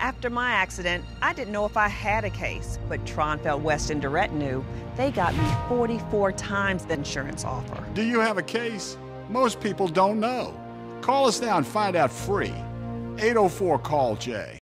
After my accident, I didn't know if I had a case, but Tronfeld West and Durrett knew. They got me 44 times the insurance offer. Do you have a case? Most people don't know. Call us now and find out free. 804 Call Jay.